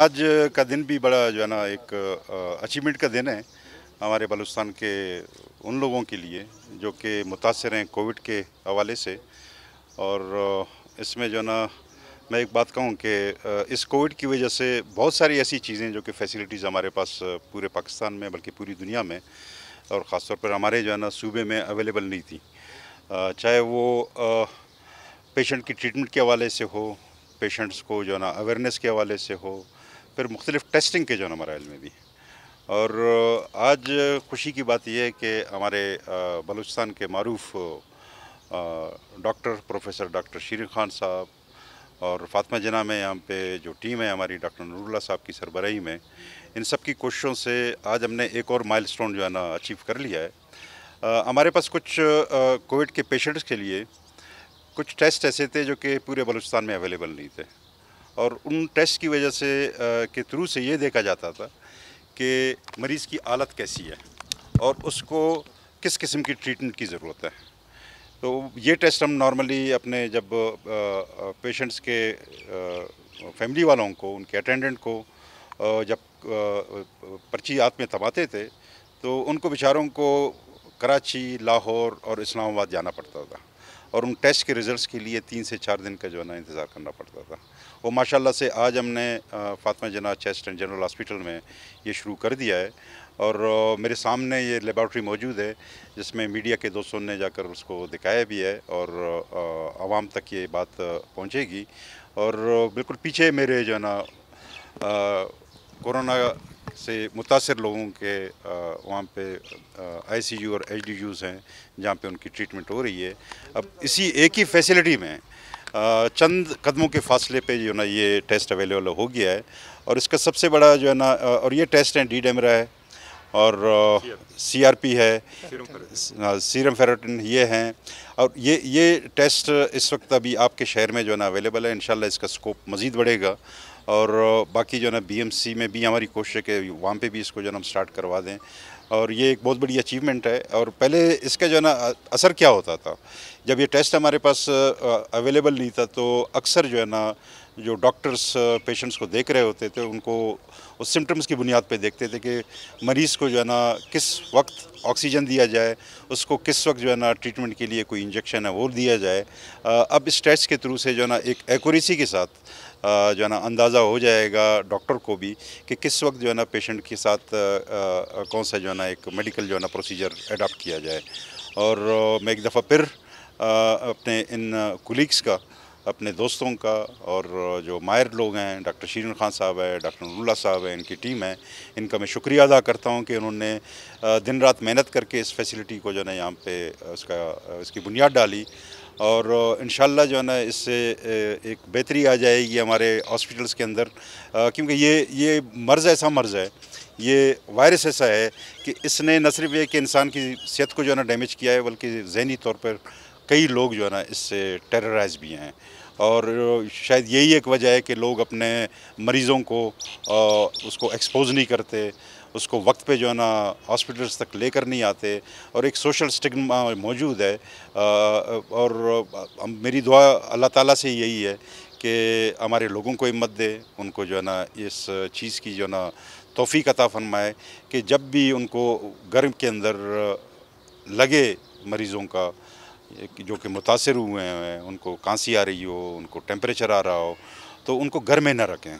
आज का दिन भी बड़ा जो है ना एक अचीवमेंट का दिन है हमारे बलुस्तान के उन लोगों के लिए जो कि मुतासर हैं कोविड के हवाले से। और इसमें जो ना मैं एक बात कहूँ कि इस कोविड की वजह से बहुत सारी ऐसी चीज़ें जो कि फैसिलिटीज़ हमारे पास पूरे पाकिस्तान में बल्कि पूरी दुनिया में और ख़ास तौर पर हमारे जो है ना सूबे में अवेलेबल नहीं थी। चाहे वो पेशेंट की ट्रीटमेंट के हवाले से हो पेशेंट्स को जो है ना अवेयरनेस के हवाले से हो फिर मुख्तलिफ़ टेस्टिंग के जो मराइल में भी। और आज खुशी की बात यह है कि हमारे बलूचिस्तान के मरूफ doctor, professor doctor Sheer Khan Sahab और फातमा जना में यहाँ पे जो टीम है हमारी डॉक्टर नूरुल्ला साहब की सरबराही में, इन सब की कोशिशों से आज हमने एक और माइलस्टोन जो है ना अचीव कर लिया है। हमारे पास कुछ कोविड के पेशेंट्स के लिए कुछ टेस्ट ऐसे थे जो कि पूरे बलूचिस्तान में अवेलेबल नहीं थे। और उन टेस्ट की वजह से के थ्रू से ये देखा जाता था कि मरीज़ की हालत कैसी है और उसको किस किस्म की ट्रीटमेंट की ज़रूरत है। तो ये टेस्ट हम नॉर्मली अपने जब पेशेंट्स के फैमिली वालों को, उनके अटेंडेंट को जब पर्ची हाथ में थमाते थे तो उनको बेचारों को कराची, लाहौर और इस्लामाबाद जाना पड़ता था। और उन टेस्ट के रिज़ल्ट के लिए तीन से चार दिन का जो है ना इंतज़ार करना पड़ता था। वो माशाल्लाह से आज हमने फातमा जना चेस्ट एंड जनरल हॉस्पिटल में ये शुरू कर दिया है। और मेरे सामने ये लेबॉर्ट्री मौजूद है, जिसमें मीडिया के दोस्तों ने जाकर उसको दिखाया भी है और आवाम तक ये बात पहुँचेगी। और बिल्कुल पीछे मेरे जो है ना कोरोना से मुतासर लोगों के वहाँ पे आईसीयू और एचडीयूज़ हैं, जहाँ पे उनकी ट्रीटमेंट हो रही है। अब इसी एक ही फैसिलिटी में चंद कदमों के फासले पे जो ना ये टेस्ट अवेलेबल हो गया है। और इसका सबसे बड़ा जो है ना और ये टेस्ट है डी डेमरा है, और सीआरपी है सीरम फेरोटिन ये हैं। और ये ये टेस्ट इस वक्त अभी आपके शहर में जो है ना अवेलेबल है। इन इसका स्कोप मज़ीद बढ़ेगा। और बाकी जो है ना बीएमसी में भी हमारी कोशिश है कि वहाँ पे भी इसको जो है ना, हम स्टार्ट करवा दें। और ये एक बहुत बड़ी अचीवमेंट है। और पहले इसका जो है ना असर क्या होता था? जब ये टेस्ट हमारे पास अवेलेबल नहीं था तो अक्सर जो है ना जो डॉक्टर्स पेशेंट्स को देख रहे होते थे, उनको उस सिम्टम्स की बुनियाद पे देखते थे कि मरीज़ को जो है ना किस वक्त ऑक्सीजन दिया जाए, उसको किस वक्त जो है ना ट्रीटमेंट के लिए कोई इंजेक्शन है वो दिया जाए। अब इस टेस्ट के थ्रू से जो है ना एक एक्यूरेसी के साथ जो है ना अंदाज़ा हो जाएगा डॉक्टर को भी कि किस वक्त जो है ना पेशेंट के साथ कौन सा जो है ना एक मेडिकल जो है ना प्रोसीजर अडॉप्ट किया जाए। और मैं एक दफ़ा फिर अपने इन कुलीग्स का अपने दोस्तों का और जो मायर लोग हैं, डॉक्टर शीरन खान साहब है, डॉक्टर नूरुल्ला साहब है, इनकी टीम है। इनका मैं शुक्रिया अदा करता हूँ कि उन्होंने दिन रात मेहनत करके इस फैसिलिटी को जो है ना यहाँ पे उसका इसकी बुनियाद डाली। और इन जो है ना इससे एक बेहतरी आ जाएगी हमारे हॉस्पिटल्स के अंदर। क्योंकि ये ये मर्ज़ ऐसा मर्ज़ है। ये वायरस ऐसा है कि इसने न सिर्फ़ एक इंसान की सेहत को जो है ना डैमेज किया है, बल्कि जहनी तौर पर कई लोग जो है ना इससे टेरराइज भी हैं। और शायद यही एक वजह है कि लोग अपने मरीज़ों को आ, उसको एक्सपोज नहीं करते उसको वक्त पे जो है ना हॉस्पिटल्स तक लेकर नहीं आते। और एक सोशल स्टिग्मा मौजूद है। आ, और मेरी दुआ अल्लाह ताला से यही है कि हमारे लोगों को हिम्मत दे उनको जो है ना इस चीज़ की जो है ना तोफ़ी अता फरमाए कि जब भी उनको गर्म के अंदर लगे मरीज़ों का जो कि मुतासर हुए हैं, उनको खांसी आ रही हो, उनको टेम्परेचर आ रहा हो तो उनको घर में न रखें।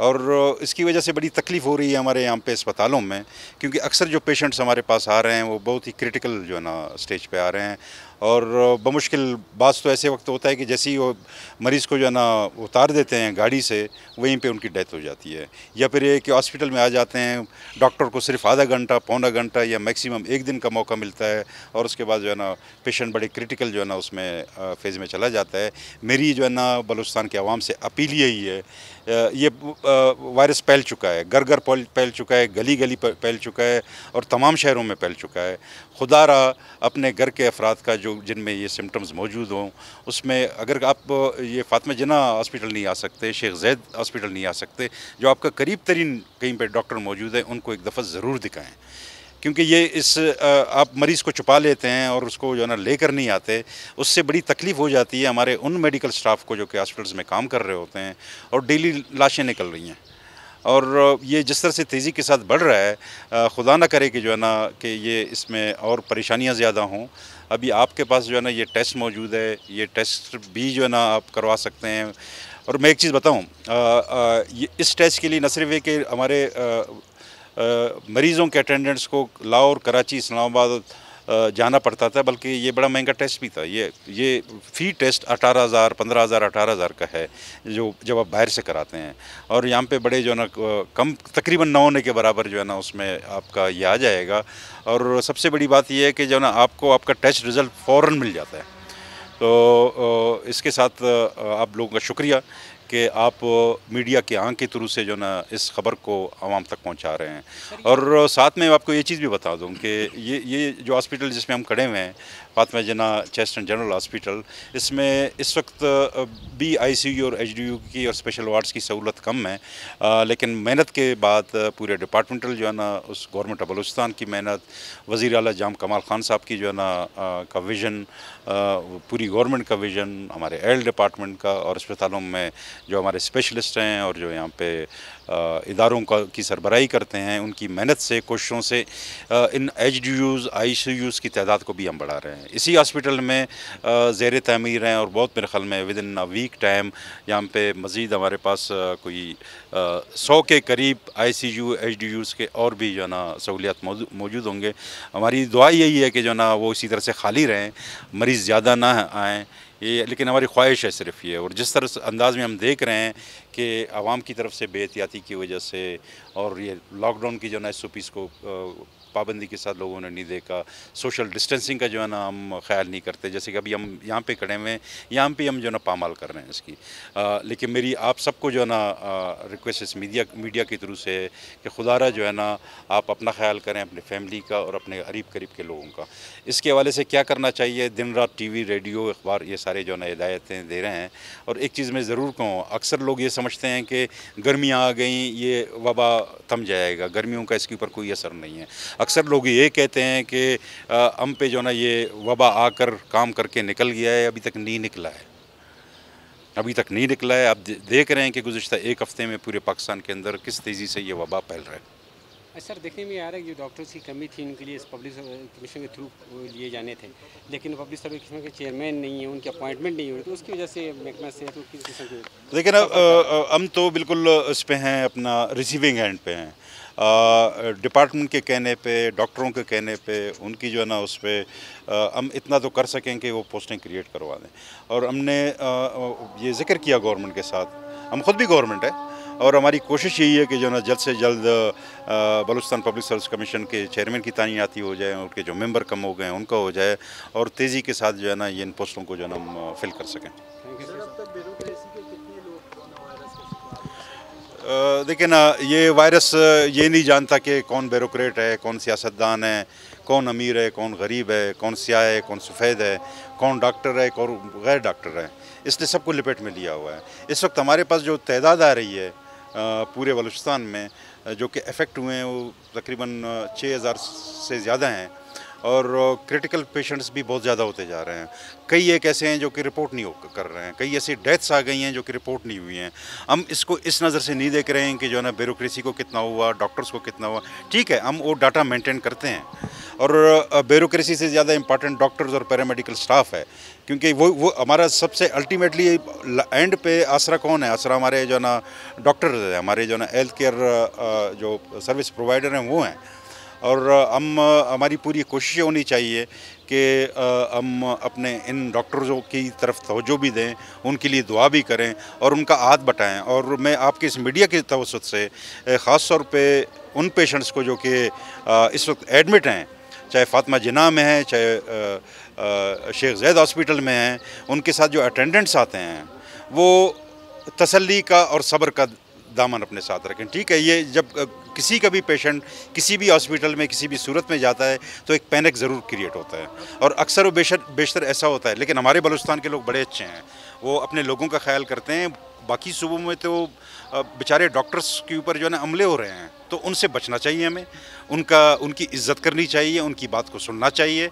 और इसकी वजह से बड़ी तकलीफ़ हो रही है हमारे यहाँ पे अस्पतालों में, क्योंकि अक्सर जो पेशेंट्स हमारे पास आ रहे हैं, वो बहुत ही क्रिटिकल जो है ना स्टेज पे आ रहे हैं। और बमुश्किल बात तो ऐसे वक्त होता है कि जैसे ही वो मरीज़ को जो है ना उतार देते हैं गाड़ी से, वहीं पे उनकी डेथ हो जाती है। या फिर ये कि हॉस्पिटल में आ जाते हैं, डॉक्टर को सिर्फ़ आधा घंटा, पौना घंटा या मैक्सिमम एक दिन का मौका मिलता है और उसके बाद जो है ना पेशेंट बड़े क्रिटिकल जो है ना उसमें फ़ेज़ में चला जाता है। मेरी जो है ना बलूचिस्तान के आवाम से अपील यही है ये वायरस फैल चुका है घर घर फैल चुका है गली गली फैल चुका है और तमाम शहरों में फैल चुका है। खुदा रहा, अपने घर के अफराद का जो जिनमें ये सिम्टम्स मौजूद हों, उसमें अगर आप ये फातमा जना हॉस्पिटल नहीं आ सकते, शेख जैद हॉस्पिटल नहीं आ सकते, जो आपका करीब तरीन कहीं पर डॉक्टर मौजूद है, उनको एक दफ़ा ज़रूर दिखाएँ। क्योंकि ये इस आप मरीज़ को छुपा लेते हैं और उसको जो है ना लेकर नहीं आते, उससे बड़ी तकलीफ़ हो जाती है हमारे उन मेडिकल स्टाफ को जो कि हॉस्पिटल्स में काम कर रहे होते हैं और डेली लाशें निकल रही हैं। और ये जिस तरह से तेज़ी के साथ बढ़ रहा है खुदा ना करे कि जो है ना, कि ये इसमें और परेशानियाँ ज़्यादा हों। अभी आपके पास जो है ना, ये टेस्ट मौजूद है, ये टेस्ट भी जो है ना, आप करवा सकते हैं। और मैं एक चीज़ बताऊँ इस टेस्ट के लिए न सिर्फ़ ये कि हमारे मरीज़ों के अटेंडेंट्स को लाहौर, कराची, इस्लामाबाद जाना पड़ता था, बल्कि ये बड़ा महँगा टेस्ट भी था। ये ये फ़ी टेस्ट अठारह हज़ार, पंद्रह हज़ार, अठारह हज़ार का है, जो, जब आप बाहर से कराते हैं। और यहाँ पे बड़े जो है ना कम, तकरीबन न होने के बराबर जो है ना, उसमें आपका ये आ जाएगा। और सबसे बड़ी बात ये है कि जो है ना, आपको आपका टेस्ट रिज़ल्ट फ़ौर मिल जाता है। तो इसके साथ आप लोगों का शुक्रिया। कि आप मीडिया के आँख के थ्रू से जो ना इस खबर को आवाम तक पहुँचा रहे हैं। और साथ में आपको ये चीज़ भी बता दूँ कि ये ये जो हॉस्पिटल जिसमें हम खड़े हुए हैं फातमा जना चेस्ट एंड जनरल हॉस्पिटल इसमें इस वक्त बी आईसीयू और एचडीयू की और स्पेशल वार्ड्स की सहूलत कम है। आ, लेकिन मेहनत के बाद पूरे डिपार्टमेंटल जो है ना उस गवर्नमेंट ऑफ़ बलूचिस्तान की मेहनत वज़ी अला जाम कमाल ख़ान साहब की जो है ना का विज़न पूरी गवर्नमेंट का विज़न, हमारे एल डिपार्टमेंट का और अस्पतालों में जो हमारे स्पेशलिस्ट हैं और जो यहाँ पे इदारों का, की सरबराही करते हैं, उनकी मेहनत से, कोशिशों से इन H D Us I C Us की तादाद को भी हम बढ़ा रहे हैं। इसी हॉस्पिटल में ज़ेर तमीर हैं और बहुत मेरे ख्याल में within a week time यहाँ पे मज़ीद हमारे पास कोई सौ के करीब I C U H D Us के और भी जो है ना सहूलियात मौजूद होंगे। हमारी दुआ यही है कि जो ना वो इसी तरह से खाली रहें। मरीज़ ज़्यादा ना आएँ। ये, लेकिन हमारी ख्वाहिश है सिर्फ़ ये, और जिस तरह अंदाज में हम देख रहे हैं कि आवाम की तरफ़ से बेहतियाती की वजह से और ये लॉकडाउन की जो ना एस को पाबंदी के साथ लोगों ने नहीं देखा। सोशल डिस्टेंसिंग का जो है ना हम ख्याल नहीं करते। जैसे कि अभी हम यहाँ पे खड़े हुए हैं यहाँ पे हम जो है ना पामाल कर रहे हैं इसकी। आ, लेकिन मेरी आप सबको जो है ना रिक्वेस्ट इस मीडिया मीडिया के थ्रू से है कि खुदारा जो है ना आप अपना ख्याल करें अपनी फैमिली का और अपने करीब करीब के लोगों का। इसके हवाले से क्या करना चाहिए? दिन रात टी वी रेडियो अखबार ये सारे जो है ना हिदायतें दे रहे हैं। और एक चीज़ मैं ज़रूर कहूँ अक्सर लोग ये समझते हैं कि गर्मियाँ आ गई ये वबा थम जाएगा। गर्मियों का इसके ऊपर कोई असर नहीं है। अक्सर लोग ये कहते हैं कि हम पे जो ना ये वबा आकर काम करके निकल गया है अभी तक नहीं निकला है। अभी तक नहीं निकला है। आप देख रहे हैं कि गुजशत एक हफ़्ते में पूरे पाकिस्तान के अंदर किस तेज़ी से ये वबा फैल रहा है। सर देखने में आ रहा है जो डॉक्टर्स की कमी थी उनके लिए इस पब्लिक कमीशन के थ्रू लिए जाने थे। लेकिन पब्लिक सर्विस कमीशन के चेयरमैन नहीं है उनकी अपॉइंटमेंट नहीं हुई तो उसकी वजह से महकमा से तो किस किस्म की लेकिन हम तो बिल्कुल उस पर हैं अपना रिसीविंग एंड पे हैं। डिपार्टमेंट के कहने पे, डॉक्टरों के कहने पे, उनकी जो है ना उस पर हम इतना तो कर सकें कि वो पोस्टें क्रिएट करवा दें। और हमने ये ज़िक्र किया गवर्नमेंट के साथ। हम खुद भी गवर्नमेंट है और हमारी कोशिश यही है कि जो ना जल्द से जल्द बलूचिस्तान पब्लिक सर्विस कमीशन के चेयरमैन की तैनाती हो जाए, उनके जो मेंबर कम हो गए हैं, उनका हो जाए और तेज़ी के साथ जो है ना ये इन पोस्टों को जो है ना हम फिल कर सकें। देखिए ना, ये वायरस ये नहीं जानता कि कौन ब्यूरोक्रेट है, कौन सियासतदान है, कौन अमीर है, कौन गरीब है, कौन स्याह है, कौन सफ़ेद है, कौन डॉक्टर है, कौन गैर डॉक्टर है। इसने सबको लिपेट में लिया हुआ है। इस वक्त हमारे पास जो तादाद आ रही है पूरे बलूचिस्तान में जो कि इफ़ेक्ट हुए हैं, वो तकरीबन छः हज़ार से ज़्यादा हैं। और क्रिटिकल पेशेंट्स भी बहुत ज़्यादा होते जा रहे हैं। कई एक ऐसे हैं जो कि रिपोर्ट नहीं कर रहे हैं। कई ऐसी डेथ्स आ गई हैं जो कि रिपोर्ट नहीं हुई हैं। हम इसको इस नज़र से नहीं देख रहे हैं कि जो है ना ब्यूरोक्रेसी को कितना हुआ डॉक्टर्स को कितना हुआ। ठीक है, हम वो डाटा मेंटेन करते हैं। और ब्यूरोक्रेसी से ज़्यादा इंपॉर्टेंट डॉक्टर्स और पैरामेडिकल स्टाफ है। क्योंकि वो वो हमारा सबसे अल्टीमेटली एंड पे आसरा कौन है? आसरा हमारे जो ना डॉक्टर है। हमारे जो ना हेल्थ केयर जो सर्विस प्रोवाइडर हैं वो हैं। और हम हमारी पूरी कोशिश होनी चाहिए कि हम अपने इन डॉक्टरों की तरफ़ तोजो भी दें, उनके लिए दुआ भी करें और उनका हाथ बटाएँ। और मैं आपके इस मीडिया के तवसत से ख़ास तौर पे उन पेशेंट्स को जो कि इस वक्त एडमिट हैं, चाहे फातिमा जिना में हैं, चाहे शेख जैद हॉस्पिटल में हैं, उनके साथ जो अटेंडेंट्स आते हैं, वो तसल्ली का और सब्र का दामन अपने साथ रखें। ठीक है, ये जब किसी का भी पेशेंट किसी भी हॉस्पिटल में, किसी भी सूरत में जाता है तो एक पैनिक ज़रूर क्रिएट होता है। और अक्सर वो बेशर, बेशतर ऐसा होता है, लेकिन हमारे बलूचिस्तान के लोग बड़े अच्छे हैं। वो अपने लोगों का ख्याल करते हैं, बाकी सूबों में तो बेचारे डॉक्टर्स के ऊपर जो है ना, अमले हो रहे हैं। तो उनसे बचना चाहिए हमें। उनका, उनकी इज़्ज़त करनी चाहिए, उनकी बात को सुनना चाहिए।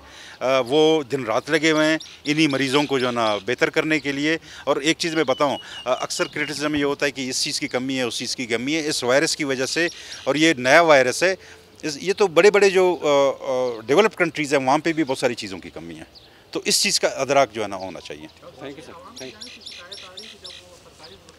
वो दिन रात लगे हुए हैं इन्हीं मरीज़ों को जो है ना बेहतर करने के लिए। और एक चीज़ मैं बताऊँ अक्सर क्रिटिसिज्म ये होता है कि इस चीज़ की कमी है, उस चीज़ की कमी है, इस वायरस की वजह से और ये नया वायरस है। इस, ये तो बड़े बड़े जो डेवलप्ड कंट्रीज़ हैं, वहाँ पर भी बहुत सारी चीज़ों की कमी है। तो इस चीज़ का अदराक जो है ना होना चाहिए। Thank you sir thank you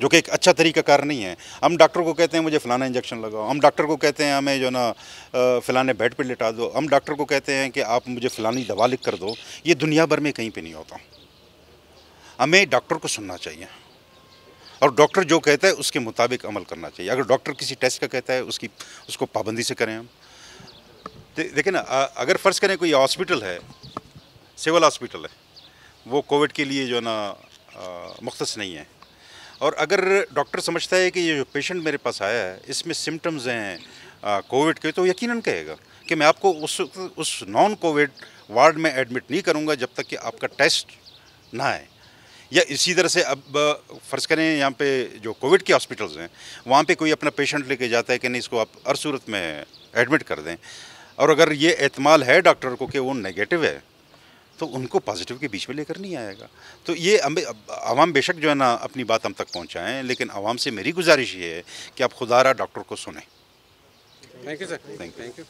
जो कि एक अच्छा तरीक़ाकार नहीं है। हम डॉक्टर को कहते हैं, मुझे फ़लाना इंजेक्शन लगाओ। हम डॉक्टर को कहते हैं, हमें जो ना फ़लाने बेड पर लिटा दो। हम डॉक्टर को कहते हैं कि, आप मुझे फ़लानी दवा लिख कर दो। ये दुनिया भर में कहीं पर नहीं होता। हमें डॉक्टर को सुनना चाहिए। और डॉक्टर जो कहता है, उसके मुताबिक अमल करना चाहिए। अगर डॉक्टर किसी टेस्ट का कहता है, उसकी, उसको पाबंदी से करें हम। देखिए ना अगर फ़र्ज़ करें कोई हॉस्पिटल है, सिविल हॉस्पिटल है, वो कोविड के लिए जो ना मुख्त नहीं है। और अगर डॉक्टर समझता है कि ये जो पेशेंट मेरे पास आया है, इसमें सिम्टम्स हैं कोविड के तो यकीनन कहेगा कि मैं आपको उस उस नॉन कोविड वार्ड में एडमिट नहीं करूँगा जब तक कि आपका टेस्ट ना आए। या इसी तरह से अब फ़र्ज़ करें यहाँ पे जो कोविड के हॉस्पिटल्स हैं, वहाँ पे कोई अपना पेशेंट लेके जाता है कि नहीं, इसको आप हर सूरत में एडमिट कर दें। और अगर ये एतमाल है डॉक्टर को कि वो नेगेटिव है तो उनको पॉजिटिव के बीच में लेकर नहीं आएगा। तो ये आवाम बेशक जो है ना अपनी बात हम तक पहुँचाएँ लेकिन आवाम से मेरी गुजारिश ये है कि आप खुदारा डॉक्टर को सुने। Thank you sir thank you